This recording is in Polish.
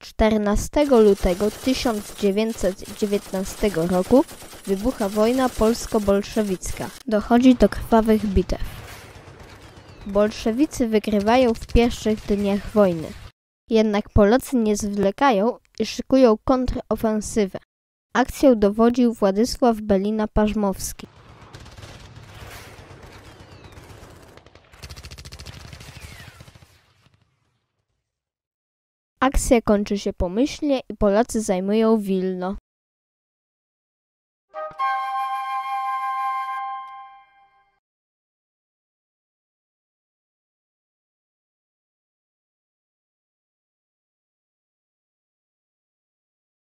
14 lutego 1919 roku wybucha wojna polsko-bolszewicka. Dochodzi do krwawych bitew. Bolszewicy wygrywają w pierwszych dniach wojny. Jednak Polacy nie zwlekają i szykują kontrofensywę. Akcją dowodził Władysław Belina-Pażmowski. Akcja kończy się pomyślnie i Polacy zajmują Wilno.